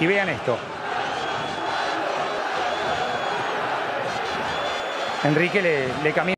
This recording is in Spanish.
Y vean esto. Enrique le, le camina.